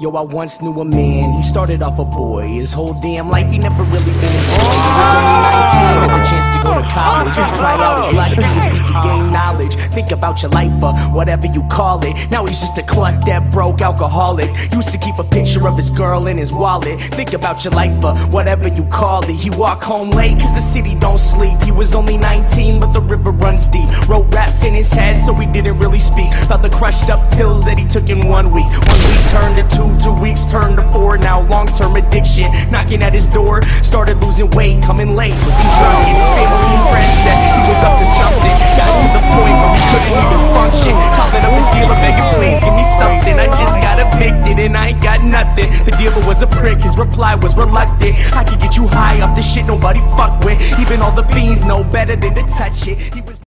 Yo, I once knew a man, he started off a boy. His whole damn life, he never really been in boy. He was only 19, had the chance to go to college. Try out his luck, see if he could gain knowledge. Think about your life, or whatever you call it. Now he's just a cluck that broke alcoholic. Used to keep a picture of his girl in his wallet. Think about your life, or whatever you call it. He walk home late, cause the city don't sleep. He was only 19, but the river runs deep. Wrote raps in his head, so he didn't really speak. About the crushed up pills that he took in one week. One week long-term knocking at his door. Started losing weight, coming late. But he's running. His family and friends said he was up to something. Got to the point where he couldn't even function. Calling up his dealer, begging, please give me something. I just got evicted and I ain't got nothing. The dealer was a prick. His reply was reluctant. I could get you high up the shit nobody fuck with. Even all the fiends know better than to touch it. He was